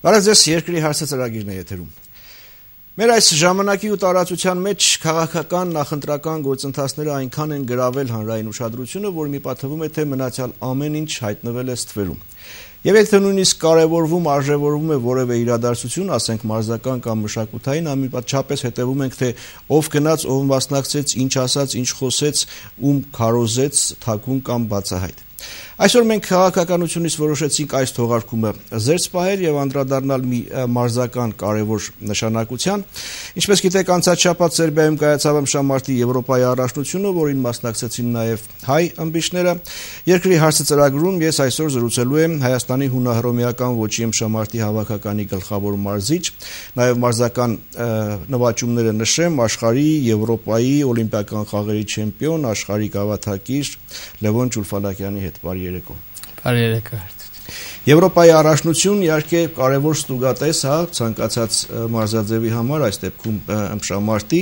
Բարև ձեզ, երկրի հարցը ծրագիրն է եթերում։ Մեր այս ժամանակի ու տարածության մեջ քաղաքական նախընտրական գործընթացները այնքան են գրավել հանրային ուշադրությունը, որ մի պատահում է թե մնացյալ ամեն ինչ հայտնվել է ստվերում։ Եվ եթե նույնիսկ կարևորվում, արժևորվում է որևէ իրադարձություն, ասենք մարզական կամ մշակութային, անմիջապես հետևում ենք, թե ով գնաց, ով մասնակցեց, ինչ ասաց, ինչ խոսեց, ում քարոզեց, թակուն կամ բացահայտ։ Այսօր մենք քաղաքականությունից որոշեցինք այս թողարկումը զերծ պահել եւ անդրադառնալ մի մարզական կարևոր նշանակության։ Ինչպես գիտեք, անցած շաբաթ Սերբիայում կայացավ ըմբշամարտի Եվրոպայի առաջնությունը, որին մասնակցեցին նաեւ հայ ըմբիշները։ Երկրի հարցը ծրագրում ես այսօր զրուցելու եմ Հայաստանի հունահռոմեական ոչի ըմբշամարտի հավաքականի գլխավոր մարզիչ, նաեւ մարզական նվաճումները նշեմ աշխարհի, Եվրոպայի, օլիմպիական խաղերի չեմպիոն, աշխարհի գավաթակիր Լևոն Ճուլֆալակյանի հետ։ Բարի երեկո։ Բարի երեկո։ Եվրոպայի առաջնություն իհարկե կարևոր ստուգատես, հա, ցանկացած մարզաձևի համար այս դեպքում ըմբշամարտի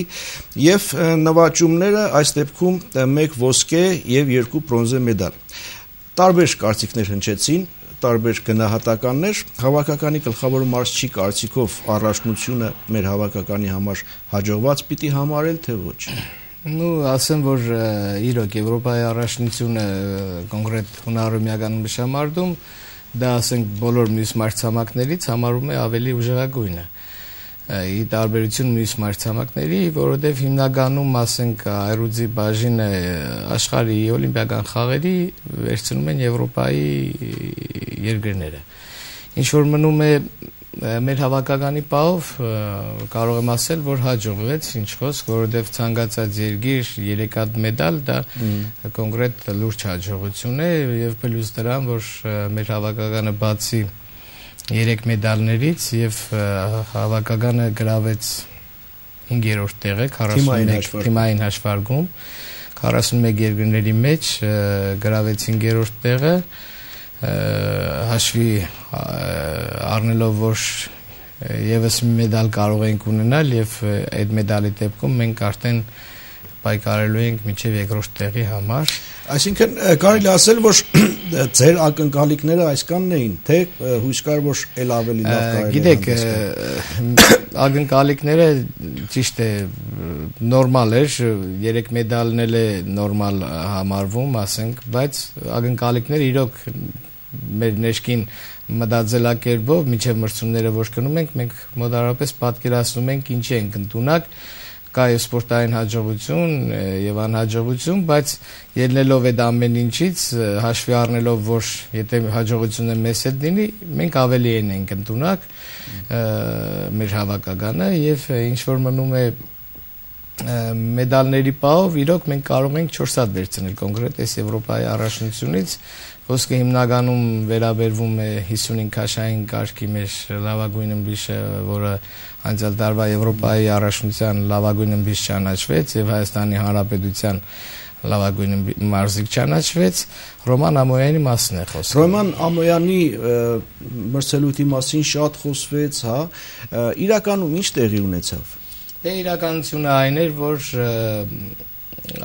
եւ նվաճումները այս դեպքում 1 ոսկե եւ 2 բրոնզե մեդալ։ Տարբեր կարծիքներ հնչեցին, տարբեր գնահատականներ հավաքականի գլխավոր մարզչի կարծիքով առաջնությունը մեր հավաքականի համար հաջողված պիտի համարել թե ոչ։ Ну, ասեմ, որ իրոք Եվրոպայի առաջնությունը կոնկրետ հունարոմիական մշամարտում դա ասենք բոլոր մյուս մարտցամաքներից համարում է ավելի ուժեղագույնը ի տարբերություն մյուս մարտցամաքների, որովհետև հիմնականում ասենք այրուձի բաժինը աշխարհի օլիմպիական խաղերի վերցնում են Եվրոպայի երկրները։ Ինչ որ մնում է մեր հավաքականի պահով կարող եմ ասել, որ հաջողվեց, ինչ խոսք, որովհետև ցանկացած երկիր 3 հատ մեդալ դա կոնկրետ լուրջ հաջողություն է եւ պլյուս դրան, որ մեր հավաքականը բացի 3 մեդալներից եւ հավաքականը գրավեց 5-րդ տեղը 41 թիմային հաշվարկում 41 երկրների մեջ գրավեց 5-րդ տեղը հաշվի առնելով որ եւս մի մեդալ կարող ենք ունենալ եւ այդ մեդալի դեպքում մենք արդեն պայքարելու ենք միջև երկրորդ տեղի համար այսինքն կարելի ասել որ ձեր ակնկալիքները այսքանն էին թե հույս կար որ ել ավելի լավ կարելի գիտեք ակնկալիքները ճիշտ է նորմալ էր երեք մեդալն էլ է նորմալ համարվում ասենք բայց ակնկալիքները իրոք մեր ներքին մտածելակերպով միջև մրցումները որ կնում ենք, մենք մոտարապես պատկերացնում ենք ինչ ենք ընդունակ, կա եւ սպորտային հաջողություն եւ անհաջողություն, բայց ելնելով այդ ամեն ինչից հաշվի առնելով, որ եթե հաջողությունը մեզ հետ լինի, մենք ավելի են ենք ընդունակ մեր հավաքականը եւ ինչ որ մնում է մեդալների պահով իրոք մենք կարող ենք 4 հատ վերցնել կոնկրետ այս Եվրոպայի առաջնությունից Ոսկե հիմնականում վերաբերվում է 55 քաշային կարգի մեր լավագույն ըմբիշը, որը անցյալ տարվա Եվրոպայի առաջնության լավագույն ըմբիշ ճանաչվեց եւ Հայաստանի Հանրապետության լավագույն մարզիկ ճանաչվեց Ռոման Ամոյանի մասն է խոսքը։ Ռոման Ամոյանի մրցելույթի մասին շատ խոսվեց, հա։ Իրականում ինչ տեղի ունեցավ։ Դե իրականությունը այն էր, որ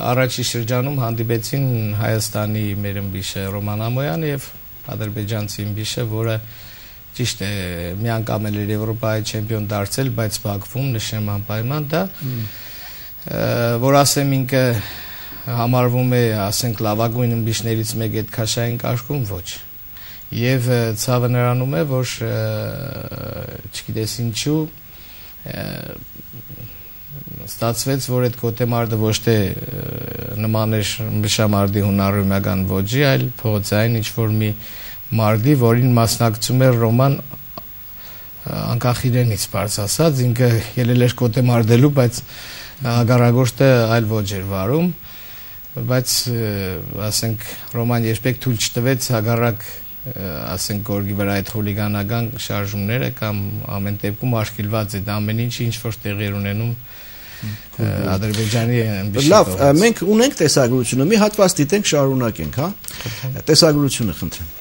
առաջի շրջանում հանդիպեցին Հայաստանի մեր ըմբիշը Ռոման Ամոյանը եւ ադրբեջանցի ըմբիշը, որը ճիշտ է մի անգամ էլ Եվրոպայի չեմպիոն դարձել, բայց Բաքվում նշեմ անպայման դա որ ասեմ ինքը համարվում է, ասենք, լավագույն ըմբիշներից մեկ այդ քաշային կարգում ոչ։ Եվ ցավը նրանում է, որ չգիտես ինչու ստացվեց, որ այդ կոտեմարտը ոչ թե նման էր մշամարտի հունարոմյական ոճի, այլ փողոցային ինչ որ մի մարդի, որին մասնակցում էր Ռոման անկախ իրենից բարձ ասած, ինքը ելել էր կոտեմարտելու, բայց ագարագործը այլ ոճ էր վարում, բայց ասենք Ռոման երբեք թույլ չտվեց հագարակ ասենք գորգի վրա այդ խոլիգանական շարժումները կամ ամեն դեպքում արկելված այդ ամեն ինչը ինչ որ տեղեր ունենում Ադրբեջանի Լավ, մենք ունենք տեսագրությունը, մի հատված դիտենք, շարունակենք, հա։ Տեսագրությունը խնդրեմ։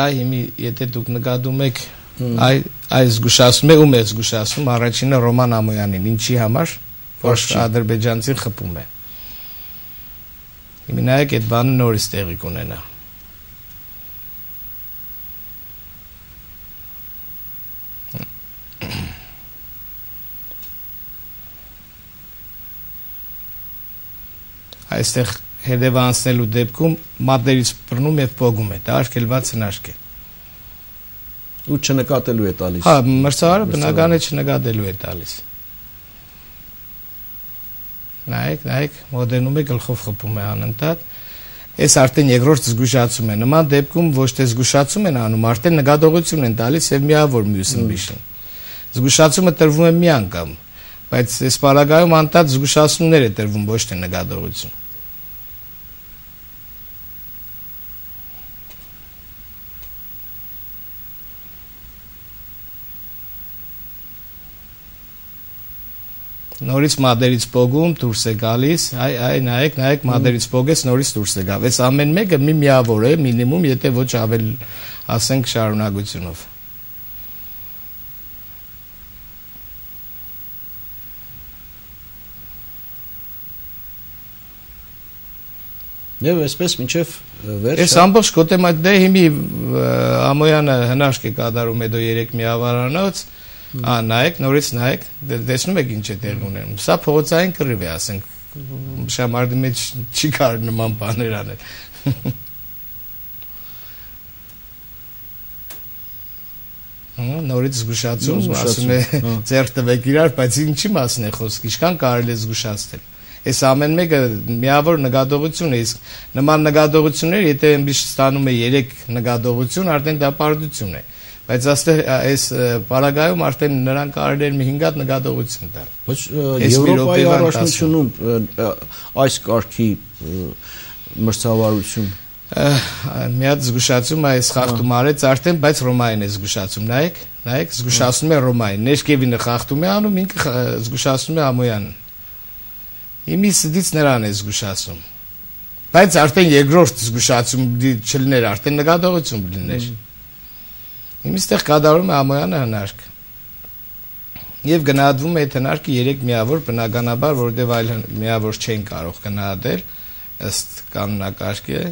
Այ հիմի, եթե դուք նկատում եք, այ այս զգուշացում է ում է զգուշացում առաջինը Ռոման Ամոյանին, ինչի համար, որ ադրբեջանցին խփում է։ Հիմի Մինայեք այդ բանը նորից տեղի կունենա։ Այստեղ հետևանցնելու դեպքում մատերից բռնում եւ փողում է, դա արկելված հնարք է։ Ու չնկատելու է տալիս։ Հա, մրցարարը բնականը չնկատելու է տալիս։ Հա, նայեք նայեք մոդերնում է գլխով խփում է անընդհատ Այս արդեն երկրորդ զգուշացում է։ Նման դեպքում ոչ թե զգուշացում են անում, արդեն նկատողություն են տալիս եւ միավոր մյուս ըմբիշին։ Զգուշացումը տրվում է մի անգամ, բայց այս պարագայում անդադ զգուշացումներ է տրվում ոչ թե նկատողություն։ նորից մադերից փոգում դուրս է գալիս այ այ նայեք նայեք մադերից փոգես նորից դուրս է գալիս ամեն մեկը մի միավոր է մինիմում եթե ոչ ավել ասենք շարունակությունով Եվ այսպես մինչև վերջ Այս ամբողջ կոտեմատ դե հիմի ամոյանը հնարք է կատարում հետո 3 միավարանոց Ա նայեք, նորից նայեք, դե, տեսնում եք ինչ է տեղ ունենում։ Սա փողոցային կռիվ է, ասենք, շամարդի մեջ չի կարող նման բաներ անել։ Հա, նորից զգուշացում, ասում է ձեր տվեք իրար, բայց ինչի մասն է խոսք, ինչքան կարելի է զգուշացնել։ Այս ամեն մեկը միավոր նկատողություն է, իսկ նման նկատողություններ, եթե այնպես ստանում է 3 նկատողություն, արդեն դա պարտություն է։ Բայց աստեղ այս պարագայում արդեն նրան կարելի էր մի 5 հատ նկատողություն տալ։ Բայց Եվրոպայի առաջնությունում այս կարգի մրցավարություն մի հատ զգուշացում այս խախտում արեց արդեն, բայց Ռոմային է զգուշացում։ Նայեք, նայեք, զգուշացնում է Ռոմային։ Ներկևինը խախտում է անում, ինքը զգուշացնում է Ամոյանին։ Իմի սդից նրան է զգուշացում։ Բայց արդեն երկրորդ զգուշացում չլիներ, արդեն նկատողություն լիներ։ Իմիստեղ կատարում է Ամոյանը հնարք։ Եվ գնահատվում է այդ հնարքը 3 միավոր բնականաբար, որովհետև այլ միավոր չեն կարող գնահատել ըստ կանոնակարգի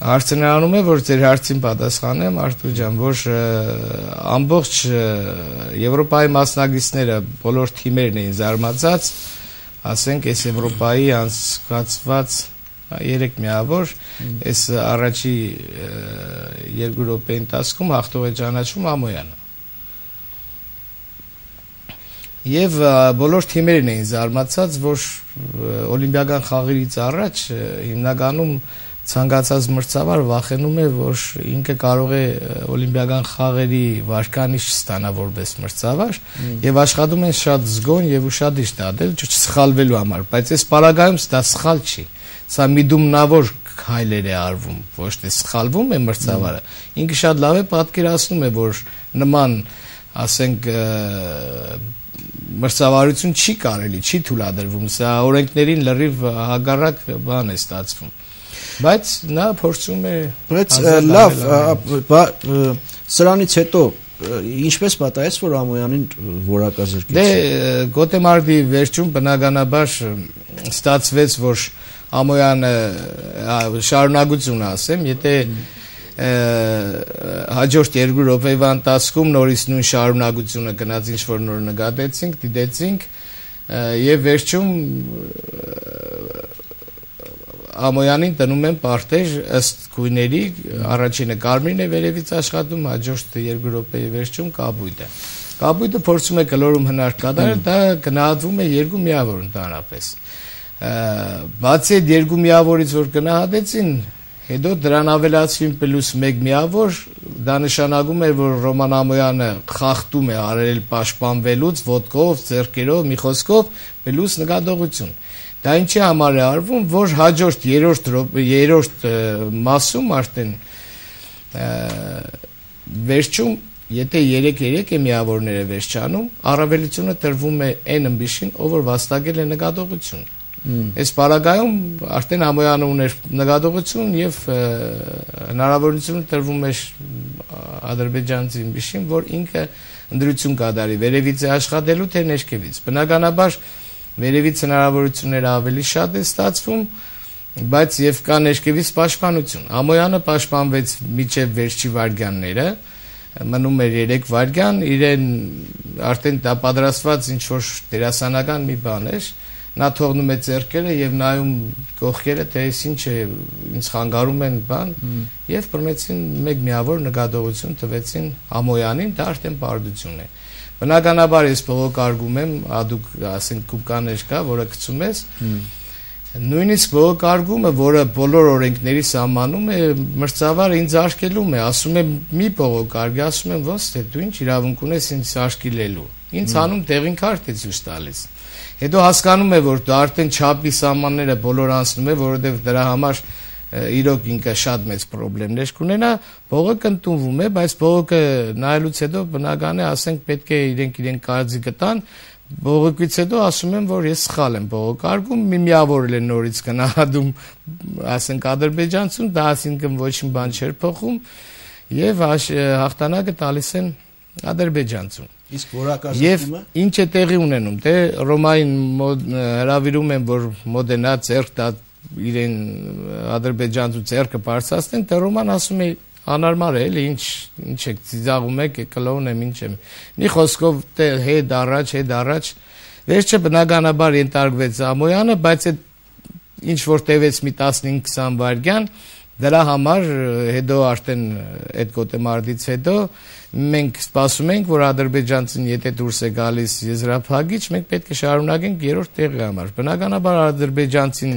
նրանում է, որ ձեր հարցին պատասխանեմ, Արտուր ջան, որ ամբողջ Եվրոպայի մասնագետները բոլոր թիմերն էին զարմացած, ասենք, այս Եվրոպայի անցկացված 3 միավոր, այս առաջի երկու րոպեի ընթացքում հաղթող է ճանաչում Ամոյանը։ Եվ բոլոր թիմերն էին զարմացած, որ օլիմպիական խաղերից առաջ հիմնականում ցանկացած մրցավար վախենում է, որ ինքը կարող է օլիմպիական խաղերի վարկանիշ ստանա որպես մրցավար եւ աշխատում են շատ զգոն եւ ուշադիր դատել, չսխալվելու համար, բայց այս պարագայում դա սխալ չի։ Սա միդումնավոր հայլեր է արվում, ոչ թե սխալվում է մրցավարը։ Ինքը շատ լավ է պատկերացնում է, որ նման, ասենք, մրցավարություն չի կարելի, չի թույլատրվում։ Սա օրենքներին լրիվ հագարակ բան է ստացվում բայց նա փորձում է բայց լավ սրանից հետո ինչպես պատահեց որ Ամոյանին որակազրկեց? Դե գոտեմարդի վերջում բնականաբար ստացվեց որ Ամոյանը շարունակություն ասեմ եթե հաջորդ երկու րոպեվա ընթացքում նորից նույն շարունակությունը գնաց ինչ որ նոր նկատեցինք դիտեցինք եւ վերջում Ամոյանին տնում են պարտեժ ըստ գույների, առաջինը կարմիրն է վերևից աշխատում, հաջորդ երկու րոպեի վերջում կապույտը։ Կապույտը փորձում է գլորում հնար կատարել, դա գնահատվում է երկու միավոր ընդհանրապես։ Բացի այդ երկու միավորից որ գնահատեցին, հետո դրան ավելացվին պլյուս 1 միավոր, դա նշանակում է, որ Ռոման Ամոյանը խախտում է արել պաշտպանվելուց ոտքով, ձեռքերով, մի խոսքով պլյուս նկատողություն։ Դա ինչի համար է արվում, որ հաջորդ երրորդ երրորդ մասում արդեն վերջում եթե 3-3 է միավորները վերջանում, առավելությունը տրվում է այն ըմբիշին, ով որ վաստակել է նկատողություն։ Այս պարագայում արդեն Ամոյանը ուներ նկատողություն եւ հնարավորություն տրվում է ադրբեջանցի ըմբիշին, որ ինքը ընդրություն կատարի վերևից աշխատելու թե ներքևից։ Բնականաբար Վերևից հնարավորությունները ավելի շատ է ստացվում, բայց եւ կա ներքևից պաշտպանություն։ Ամոյանը պաշտպանվեց միջև վերջի վարգյանները, մնում էր 3 վայրկյան, իրեն արդեն դա պատրաստված ինչ որ դերասանական մի բան էր, նա թողնում է ձեռքերը եւ նայում կողքերը, թե այս ինչ է, ինձ խանգարում են բան, եւ բռնեցին մեկ միավոր նկատողություն տվեցին Ամոյանին, դա արդեն բարդություն է։ Բնականաբար ես փողոքարգում եմ, ադուք ասենք կուկաներ կա, որը գցում ես, նույնիսկ փողոքարգումը, որը բոլոր օրենքների սահմանում է, մրցավարը ինձ արկելում է, ասում է մի փողոքարգի, ասում եմ ոնց թե դու ինչ իրավունք ունես ինձ արկելելու։ Ինձ հանում տեղին քարտ է ցույց տալիս։ Հետո հասկանում է, որ դա արդեն չափի սահմանները բոլոր անցնում է, որովհետև դրա համար իրոք ինքը շատ մեծ խնդիրներ կունենա, բողոքը ընդունվում է, բայց բողոքը նայելուց հետո բնական է, ասենք պետք է իրենք իրենք կարծի կտան, բողոքից հետո ասում են, որ ես սխալ եմ բողոքարկում, մի միավորել են նորից գնահատում, ասենք ադրբեջանցուն, դա ասինքն ոչ մի բան չէր փոխում եւ հաղթանակը տալիս են ադրբեջանցուն։ Իսկ որակազրկումը Եվ ինչ է տեղի ունենում, դե Ռոմային հravirում են, որ մոդենա ցերկ դա իրեն ադրբեջանցու ցերկը բարձրացնեն, դե Ռոման ասում է անարմար է, էլի ինչ ինչ եք ծիծաղում եք, կլոուն եմ, ինչ եմ։ Մի խոսքով դե հետ առաջ, հետ առաջ վերջը բնականաբար ենթարկվեց Ամոյանը, բայց այդ ինչ որ տևեց մի 15-20 վայրկյան, դրա համար հետո արդեն այդ գոտեմարդից հետո մենք սպասում ենք, որ ադրբեջանցին եթե դուրս է գալիս եզրափակիչ, մենք պետք է շարունակենք երրորդ տեղի համար։ Բնականաբար ադրբեջանցին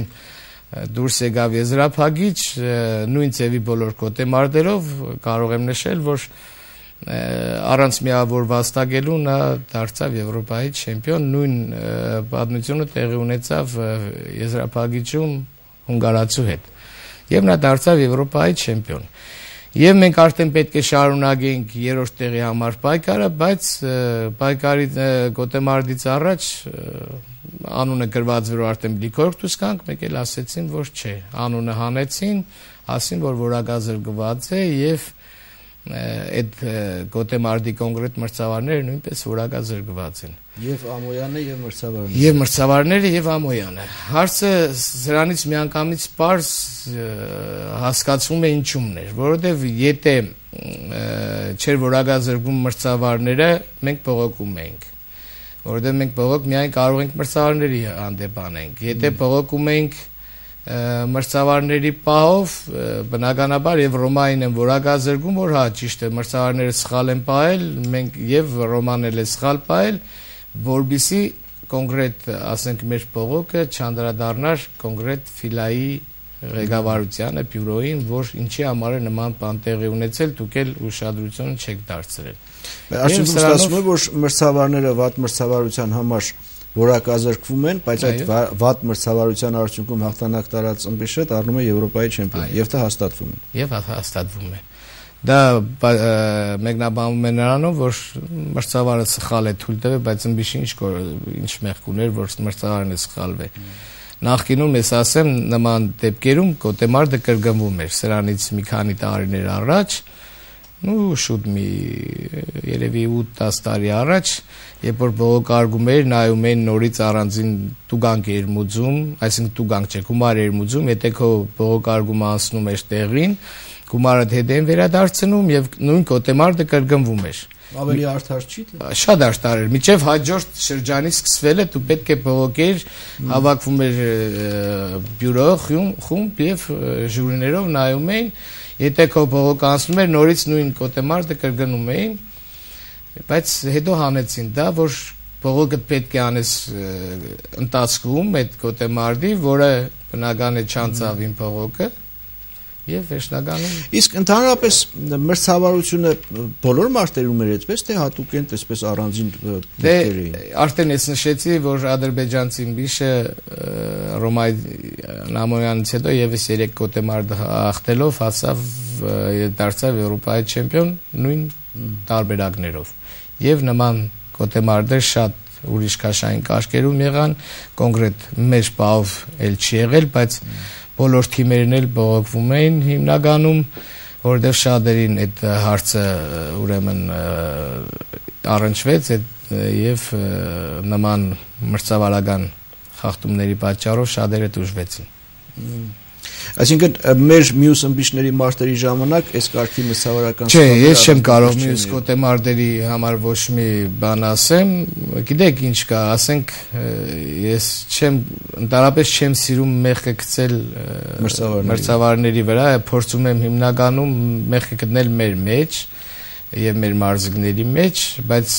դուրս եկավ եզրափակիչ նույն ծևի բոլոր կոտեմարդերով կարող եմ նշել, որ առանց միավոր վաստակելու նա դարձավ Եվրոպայի չեմպիոն, նույն պատմությունը տեղի ունեցավ եզրափակիչում հունգարացու հետ։ Եվ նա դարձավ Եվրոպայի չեմպիոն։ Եվ մենք արդեն պետք է շարունակենք երրորդ տեղի համար պայքարը, բայց պայքարի գոտեմարդից առաջ անունը գրված որ արդեն դիքորտուս կանք, մեկ էլ ասեցին, որ չէ, անունը հանեցին, ասին, որ որակազրկված է եւ այդ գոտեմարդի կոնկրետ մրցավարները նույնպես որակազրկված են։ Եվ Ամոյանը եւ մրցավարները։ Եվ մրցավարները եւ Ամոյանը։ Հարցը սրանից միանգամից པարզ հասկացվում է ինչումն էր, որովհետեւ եթե չեր որակազրկում մրցավարները, մենք փողոքում ենք որովհետև մենք բողոք միայն կարող ենք մրցավարների հանդեպ անենք։ Եթե բողոքում ենք մրցավարների պահով բնականաբար եւ Ռոմային են որակազրկում, որ հա ճիշտ է, մրցավարները սխալ են պահել, մենք եւ Ռոման էլ է սխալ պահել, որբիսի կոնկրետ, ասենք, մեր փողոքը չանդրադառնար կոնկրետ ֆիլայի ղեկավարությանը, բյուրոին, որ ինչի համար է նման բան տեղի ունեցել, դուք էլ ուշադրություն չեք դարձրել։ Արդյունքում ստացվում է, որ մրցավարները վատ մրցավարության համար որակազրկվում են, բայց այդ վատ մրցավարության արդյունքում հաղթանակ տարած ըմբիշը դառնում է Եվրոպայի չեմպիոն եւ դա հաստատվում է։ Եվ հաստատվում է։ Դա մեկնաբանվում է նրանով, որ մրցավարը սխալ է թույլ տվել, բայց ըմբիշը ինչ ինչ մեղք ուներ, որ մրցավարն է սխալվել։ Նախկինում ես ասեմ նման դեպքերում կոտեմարդը կրկնվում էր սրանից մի քանի տարիներ առաջ, ու շուտ մի երևի 8-10 տարի առաջ, երբ որ բողոքարկում էր, նայում էին նորից առանձին տուգանք էր մուծում, այսինքն տուգանք չէ, գումար էր մուծում, եթե քո բողոքարկումը անցնում էր տեղին, գումարը հետ են վերադարձնում եւ նույն կոտեմարտը կրկնվում էր ավելի արդար չի թե շատ արդար էր միջև հաջորդ շրջանի սկսվել է դու պետք է բողոքեր հավաքվում էր բյուրո խումբ եւ ժյուրիներով նայում էին Եթե քո բողոք անցնում էր նորից նույն կոտեմարտը կրկնում էին, բայց հետո հանեցին դա, որ բողոքը պետք է անես ընթացքում այդ կոտեմարտի, որը բնական է չանցավ իմ բողոքը, եւ վերջնականում իսկ ընդհանրապես մրցավարությունը բոլոր մարտերում էր այդպես թե հատուկեն այսպես առանձին դեպքերի դե արդեն ես նշեցի որ ադրբեջանցի բիշը ռոմայի նամոյանից հետո եւս 3 կոտեմարդ հաղթելով հասավ դարձավ եվրոպայի չեմպիոն նույն տարբերակներով եւ նման կոտեմարդեր շատ ուրիշ քաշային կաշկերում եղան կոնկրետ մեր պահով էլ չի եղել բայց բոլոր թիմերն էլ բողոքվում էին հիմնականում, որովհետև շատերին այդ հարցը ուրեմն առնչվեց եւ նման մրցավարական խախտումների պատճառով շատերը դժվեցին։ Այսինքն մեր մյուս ըմբիշների մարտերի ժամանակ այս կարգի մսավարական Չէ, ես չեմ կարող մյուս կոտեմարտերի համար ոչ մի բան ասեմ։ Գիտեք ինչ կա, ասենք ես չեմ ընդհանրապես չեմ սիրում մեղքը գցել մրցավարների վրա, փորձում եմ հիմնականում մեղքը գտնել մեր մեջ եւ մեր մարզիկների մեջ, բայց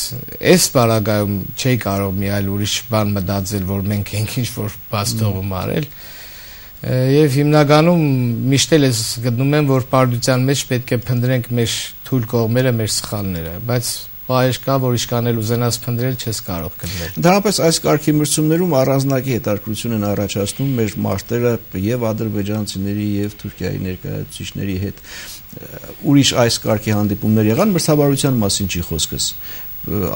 այս բարագայում չի կարող մի այլ ուրիշ բան մտածել, որ մենք ենք ինչ որ բաստողում արել։ mm եւ հիմնականում միշտ էլ ես գտնում եմ որ պարտության մեջ պետք է փնտրենք մեր թույլ կողմերը, մեր սխալները, բայց Բայց կա, որ իշկանել ուզենաս փնտրել չես կարող գտնել։ Ընդհանրապես այս կարգի մրցումներում առանձնակի հետաքրություն են առաջացնում մեր մարտերը եւ ադրբեջանցիների եւ Թուրքիայի ներկայացուցիչների հետ։ Ուրիշ այս կարգի հանդիպումներ եղան մրցավարության մասին չի խոսքս։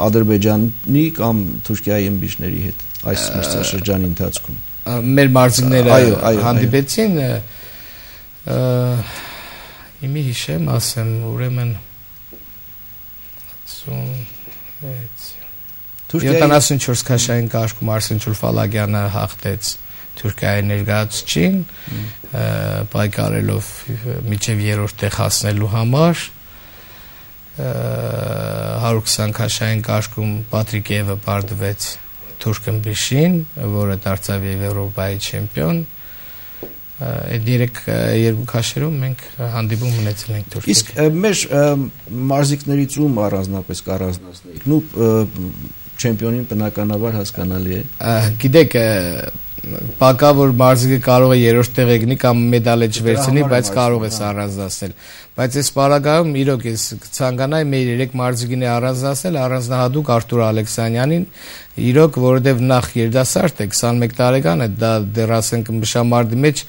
Ադրբեջանի կամ Թուրքիայի ըմբիշների հետ այս մրցաշրջանի ընթացքում մեր մարզիկները հանդիպեցին իմի հիշեմ ասեմ ուրեմն 74 քաշային կարգում Արսեն Չուլֆալագյանը հաղթեց Թուրքիայի ներկայացուցին պայքարելով միջև երրորդ տեղ հասնելու համար 120 քաշային կարգում Պատրիկեևը պարտվեց Թուրքմբիշին, որը դարձավ եւ Եվրոպայի չեմպիոն, այդ երեք երկու քաշերում մենք հանդիպում ունեցել ենք Թուրքիա։ Իսկ մեր մարզիկներից ում առանձնապես կառանձնացնեիք։ Նու չեմպիոնին բնականաբար հասկանալի է։ Գիտեք, պակա որ մարզիկը կարող է երրորդ տեղ եկնի կամ մեդալ չվերցնի, բայց կարող է առանձնացնել։ Բայց այս պարագայում իրոք ես ցանկանայի մեր երեք մարզիկին է առանձնացնել, առանձնահատուկ Արտուր Ալեքսանյանին, իրոք որովհետև նախ երդասարտ է 21 տարեկան է, դա դեռ ասենք մշամարտի մեջ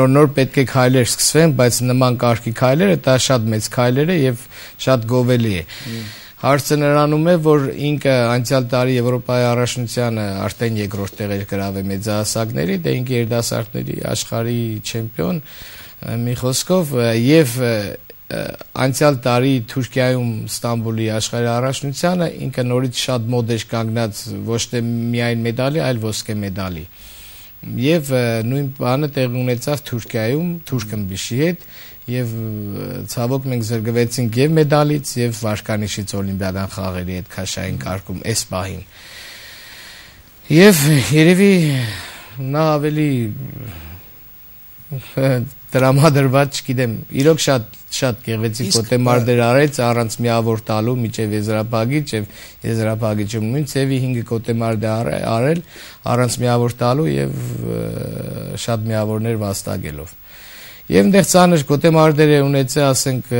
նոր-նոր պետք է քայլեր սկսվեն, բայց նման կարգի քայլերը դա շատ մեծ քայլեր է եւ շատ գովելի է։ mm Հարցը նրանում է, որ ինքը անցյալ տարի Եվրոպայի առաջնությանը արդեն երկրորդ տեղեր գրավել մեծահասակների, դե ինքը երդասարտների աշխարհի չեմպիոն մի խոսքով եւ անցյալ տարի Թուրքիայում Ստամբուլի աշխարհի առաջնությանը ինքը նորից շատ մոդ էր կանգնած ոչ թե միայն մեդալի, այլ ոսկե մեդալի։ Եվ նույն բանը տեղի ունեցավ Թուրքիայում, Թուրքմբիշի հետ եւ ցավոք մենք զրկվեցինք եւ մեդալից եւ վարկանիշից օլիմպիադան խաղերի հետ քաշային կարգում այս պահին եւ երևի նա ավելի դրամադրված, չգիտեմ, իրոք շատ շատ գեղեցիկ կոտեմարդեր արեց առանց միավոր տալու միջև եզրափակիչ եւ եզրափակիչում նույն ծևի 5 կոտեմարդ արել առանց միավոր տալու եւ շատ միավորներ վաստակելով Եվ այնտեղ ցաներ գոտեմարդեր է ունեցել, ասենք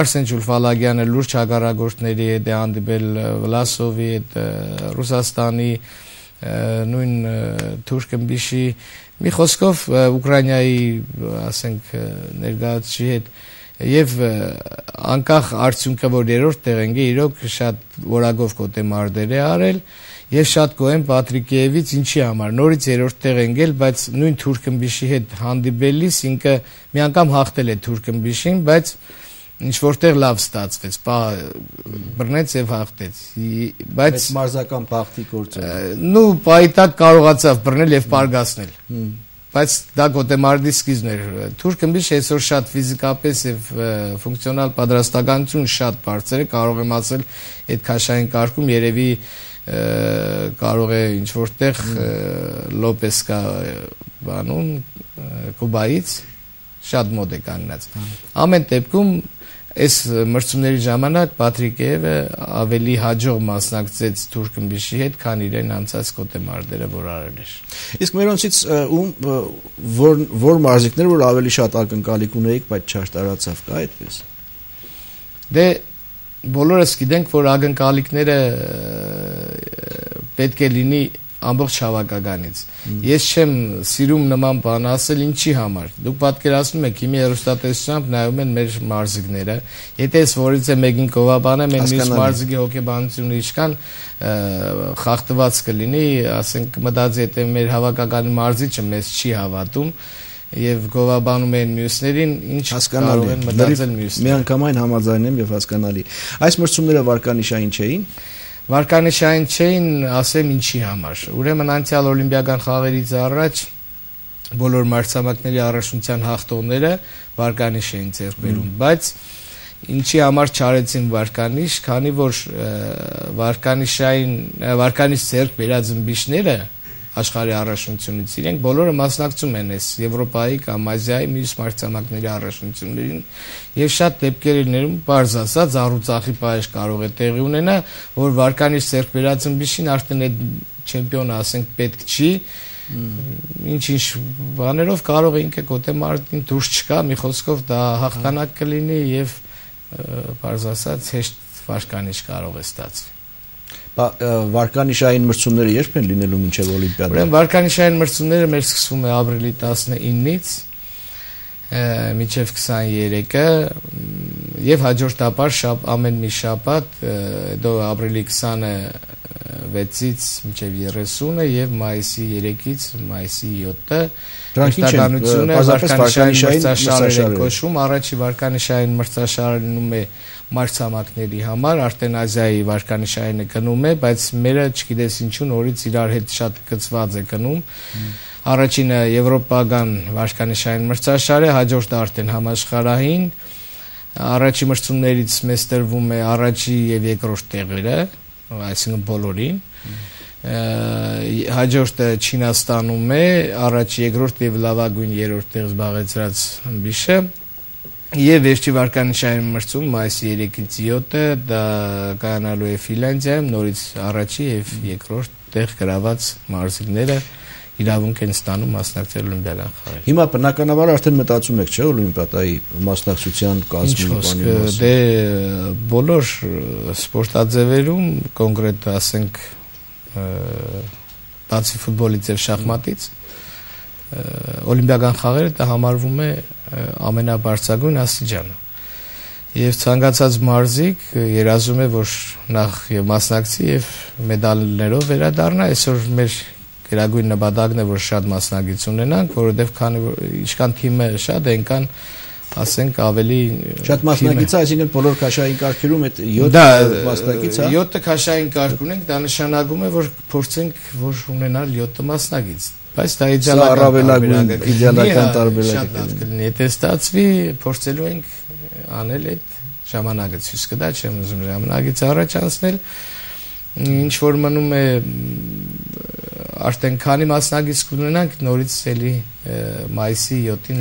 Արսեն Ջուլֆալագյանը լուրջ հագարագործների հետ է հանդիպել Վլասովի հետ, Ռուսաստանի նույն Թուրքմբիշի մի խոսքով Ուկրաինայի, ասենք ներկայացուցի հետ եւ անկախ արդյունքը որ երրորդ տեղ են գե իրոք շատ որակով գոտեմարդեր է արել Ես շատ գոհ եմ Պատրիկեևից ինչի համար։ Նորից երրորդ տեղ են գել, բայց նույն Թուրքմբիշի հետ հանդիպելիս ինքը մի անգամ հաղթել է Թուրքմբիշին, բայց ինչ որտեղ լավ ստացվեց, բա բռնեց եւ հաղթեց։ Բայց մարզական բախտի գործ է։ Նու պայտակ կարողացավ բռնել եւ պարգասնել։ Բայց դա գոտեմարդի սկիզբն էր։ Թուրքմբիշ այսօր շատ ֆիզիկապես եւ ֆունկցիոնալ պատրաստականություն շատ բարձր է, կարող եմ ասել, այդ քաշային կարգում երևի կարող է ինչ որտեղ Լոպես կա բանում Կուբայից շատ մոդ է կանգնած։ Ամեն դեպքում այս մրցումների ժամանակ Պատրիկեևը ավելի հաջող մասնակցեց Թուրքմբիշի հետ, քան իրեն անցած կոտեմարդերը որ արել էր։ Իսկ մերոնցից ում որ որ մարզիկներ որ ավելի շատ ակնկալիք ունեիք, բայց չարտարացավ կա այդպես։ Դե բոլորս գիտենք, որ ակնկալիքները պետք է լինի ամբողջ հավաքականից։ Ես չեմ սիրում նման բան ասել ինչի համար։ Դուք պատկերացնում եք, հիմի հերոստատեսությամբ նայում են մեր մարզիկները։ Եթե ես որից է մեկին կովաբանը, մեր մյուս մարզիկի հոգեբանությունը իշքան խախտված կլինի, ասենք մտածի եթե մեր հավաքականի մարզիչը մեզ չի հավատում, եւ գովաբանում են մյուսներին, ինչ կարող են մտածել մյուսները։ Միանգամայն համաձայն եմ եւ հասկանալի։ Այս մրցումները վարկանիշային չէին։ Վարկանիշային չէին, ասեմ ինչի համար։ Ուրեմն անցյալ օլիմպիական խաղերից առաջ բոլոր մարտհամակների առաջնության հաղթողները վարկանիշ էին ձեռք բերում, բայց ինչի համար չարեցին վարկանիշ, քանի որ վարկանիշային վարկանիշ ձեռք բերած ըմբիշները աշխարհի առաջնությունից իրենք բոլորը մասնակցում են այս Եվրոպայի կամ Ազիայի մյուս մարտհամակների առաջնություններին եւ շատ դեպքերներում բարձ ասած առուցախի պայեշ կարող է տեղի ունենա որ վարկանիշ ձեռք բերած ըմբիշին արդեն այդ չեմպիոնը ասենք պետք չի ինչ-ինչ բաներով կարող է ինքը գոտե մարտին դուրս չկա մի խոսքով դա հաղթանակ կլինի եւ բարձ ասած հեշտ վարկանիշ կարող է ստացվի վարկանիշային մրցումները երբ են լինելու մինչև Օլիմպիադա։ Ուրեմն վարկանիշային մրցումները մեր սկսվում է ապրիլի 19-ից մինչև 23-ը եւ հաջորդաբար շապ ամեն մի շաբաթ դո ապրիլի 20-ը 6-ից մինչև 30-ը եւ մայիսի 3-ից մայիսի 7-ը Դրանքինչությունը վարկանիշային մրցաշարեր են կոչվում առաջի վարկանիշային մրցաշարը լինում է մարտհամակների համար արդեն Ազիայի վարկանիշայինը գնում է բայց մերը չգիտես ինչու նորից իրար հետ շատ կծված է գնում առաջինը եվրոպական վարկանիշային մրցաշար է հաջորդը արդեն համաշխարհային առաջի մրցումներից մեզ տրվում է առաջի եւ երկրորդ տեղերը այսինքն բոլորին հաջորդը Չինաստանում է, առաջ երկրորդ եւ լավագույն երրորդ տեղ զբաղեցրած Բիշը եւ վերջի վարկանիշային մրցում մայիսի 3-ից 7-ը դա կանալու է Ֆինլանդիայում նորից առաջի եւ երկրորդ տեղ գրաված մարզիկները իրավունք են ստանում մասնակցել օլիմպիական խաղերին։ Հիմա բնականաբար արդեն մտածում եք, չէ՞, օլիմպիադայի մասնակցության կազմի բանի մասին։ Դե բոլոր սպորտաձևերում կոնկրետ ասենք բացի ֆուտբոլից եւ շախմատից օլիմպիական խաղերը դա համարվում է ամենաբարձրագույն աստիճանը եւ ցանկացած մարզիկ երազում է որ նախ եւ մասնակցի եւ մեդալներով վերադառնա այսօր մեր գրագույն նպատակն է որ շատ մասնակից ունենանք որովհետեւ քանի որ ինչքան թիմը շատ է այնքան ասենք ավելի շատ մասնակից է, այսինքն բոլոր քաշային կարգերում այդ 7 մասնակից է։ 7 քաշային կարգ ունենք, դա նշանակում է, որ փորձենք որ ունենալ 7 մասնակից։ Բայց դա իդեալական առավելագույն իդեալական տարբերակ է։ Շատ լավ կլինի, եթե ստացվի, փորձելու ենք անել այդ ժամանակը ցույց կտա, չեմ ուզում ժամանակից առաջ անցնել ինչ որ մնում է արդեն քանի մասնագից կունենանք նորից էլի մայիսի 7-ին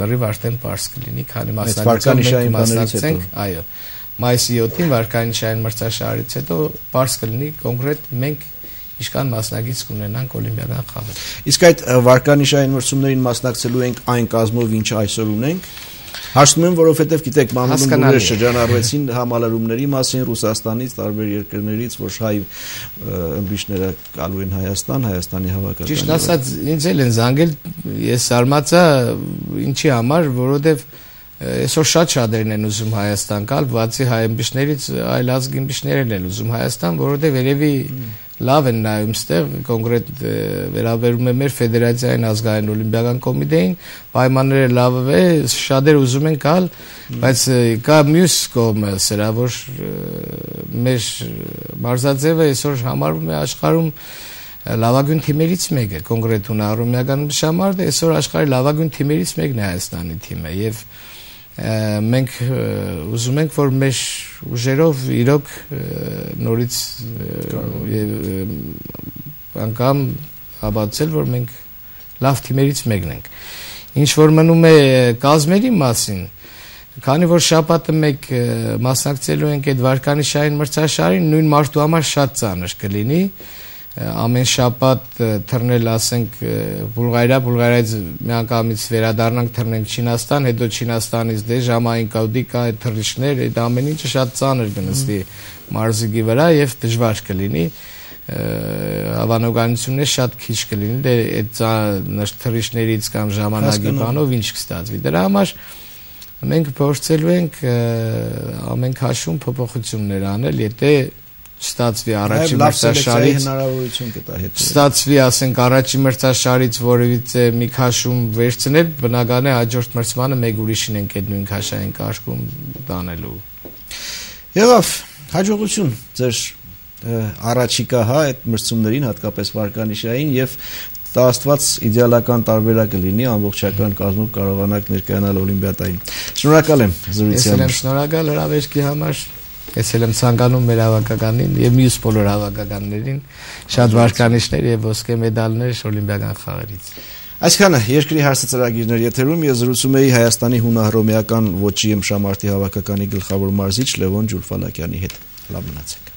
լրիվ արդեն པարս կլինի քանի մասնագիտային մասնակցենք այո մայիսի 7-ին վարկանիշային մրցաշարից հետո པարս կլինի կոնկրետ մենք ինչքան մասնագից կունենանք օլիմպիական խաղեր իսկ այդ վարկանիշային մրցումներին մասնակցելու ենք այն կազմով ինչ այսօր ունենք Հաշտում եմ, որովհետև գիտեք, մամուլում դուրս շրջանառվեցին համալրումների մասին Ռուսաստանից, տարբեր երկրներից, որ հայ ըմբիշները գալու են Հայաստան, Հայաստանի հավաքական։ Ճիշտ ասած, ինձ էլ են զանգել, ես արմացա ինչի համար, որովհետև այսօր շատ շատերն են ուզում Հայաստան գալ, բացի հայ ըմբիշներից այլ ազգ ըմբիշներն են ուզում Հայաստան, որովհետև երևի լավ են նայում ստեղ կոնկրետ վերաբերում է մեր ֆեդերացիային ազգային օլիմպիական կոմիտեին պայմանները լավ է շատեր ուզում են գալ բայց կա մյուս կողմը սրա որ մեր մարզաձևը այսօր համարվում է աշխարհում լավագույն թիմերից մեկը կոնկրետ հունարոմիական շամարդը այսօր աշխարհի լավագույն թիմերից մեկն է Հայաստանի թիմը եւ մենք ուզում ենք որ մեր ուժերով իրոք նորից անգամ հաբացել որ մենք լավ թիմերից մեկն ենք ինչ որ մնում է կազմերի մասին քանի որ շաբաթը մեկ մասնակցելու ենք այդ վարկանիշային մրցաշարին նույն մարդու համար շատ ծանր կլինի ամեն շաբաթ թռնել, ասենք Բուլղարիա, Բուլղարիայից միանգամից վերադառնանք թռնենք Չինաստան, հետո Չինաստանից դե ժամային կոդի կա այդ թռիչքներ, այդ ամեն ինչը շատ ծանր կնստի մարզիկի վրա եւ դժվար կլինի հավանականությունները շատ քիչ կլինի դե այդ թռիչքներից կամ ժամանակի բանով ինչ կստացվի դրա համար մենք փորձելու ենք ամեն քաշում փոփոխություններ անել եթե ստացվի առաջի մրցաշարից հնարավորություն կտա հետ ստացվի ասենք առաջի մրցաշարից որևիցե մի քաշում վերցնել բնական է հաջորդ մրցմանը մեկ ուրիշին ենք այդ նույն քաշային կարգում տանելու եղավ հաջողություն ձեր առաջիկա հա այդ մրցումներին հատկապես վարկանիշային եւ դա Աստված իդեալական տարբերակը լինի ամբողջական կազմով կարողանաք ներկայանալ Օլիմպիադային։ Շնորհակալ եմ զրույցի համար։ Ես եմ շնորհակալ հրավերքի համար։ Ես եմ ցանկանում մեր հավաքականին եւ մյուս բոլոր հավաքականներին շատ վարկանիշներ եւ ոսկե մեդալներ օլիմպիական խաղերից։ Այսքանը երկրի հարցը ծրագիրներ եթերում ես զրուցում էի Հայաստանի հունահռոմեական ոչի ըմշամարտի հավաքականի գլխավոր մարզիչ Լևոն Ջուլֆալակյանի հետ։ Լավ մնացեք։